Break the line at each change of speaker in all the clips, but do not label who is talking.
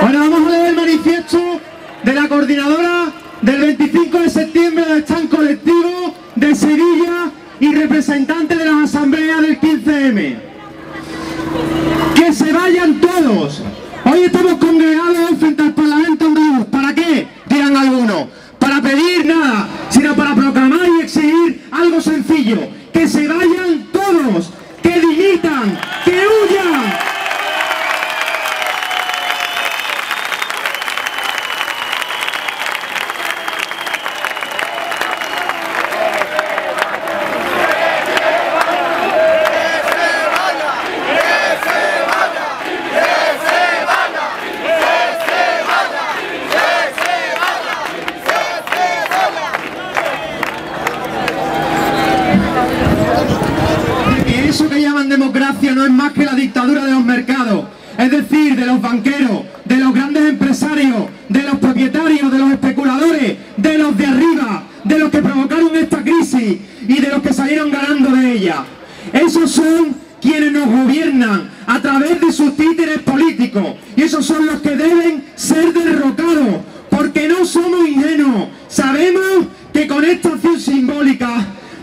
Bueno, vamos a leer el manifiesto de la coordinadora del 25 de septiembre del Están Colectivo de Sevilla y representante de las asambleas del 15M. Que se vayan todos. Hoy estamos congregados frente al Parlamento andaluz. ¿Para qué? Dirán algunos. Para pedir nada, sino para proclamar y exigir algo sencillo. Que se vayan todos. Que dimitan. Que huyan. que eso que llaman democracia no es más que la dictadura de los mercados, es decir, de los banqueros, de los grandes empresarios, de los propietarios, de los especuladores, de los de arriba, de los que provocaron esta crisis y de los que salieron ganando de ella. Esos son quienes nos gobiernan a través de sus títeres políticos y esos son los que deben ser derrocados porque no somos ingenuos. Sabemos que con esta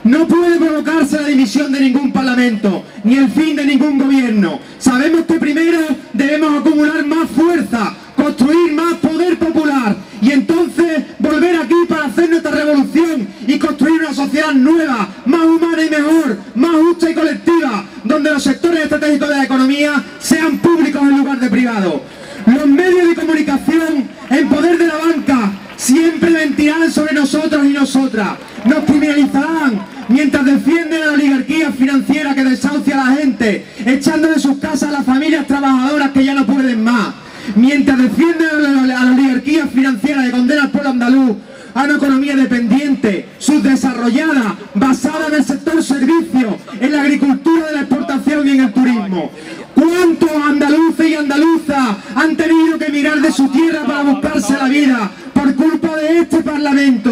no puede provocarse la dimisión de ningún parlamento, ni el fin de ningún gobierno. Sabemos que primero debemos acumular más fuerza, construir más poder popular y entonces volver aquí para hacer nuestra revolución y construir una sociedad nueva, más humana y mejor, más justa y colectiva, donde los sectores estratégicos de la economía sean públicos en lugar de privados. Los medios de comunicación en poder de la banca siempre mentirán sobre nosotros y nosotras. Nos criminalizarán mientras defienden a la oligarquía financiera que desahucia a la gente, echando de sus casas a las familias trabajadoras que ya no pueden más. Mientras defienden a la, oligarquía financiera que condena al pueblo andaluz a una economía dependiente, subdesarrollada, basada en el sector servicio, en la agricultura de la exportación y en el turismo. ¿Cuántos andaluces y andaluzas han tenido que mirar de su tierra para buscarse la vida por culpa de este Parlamento?